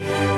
Yeah.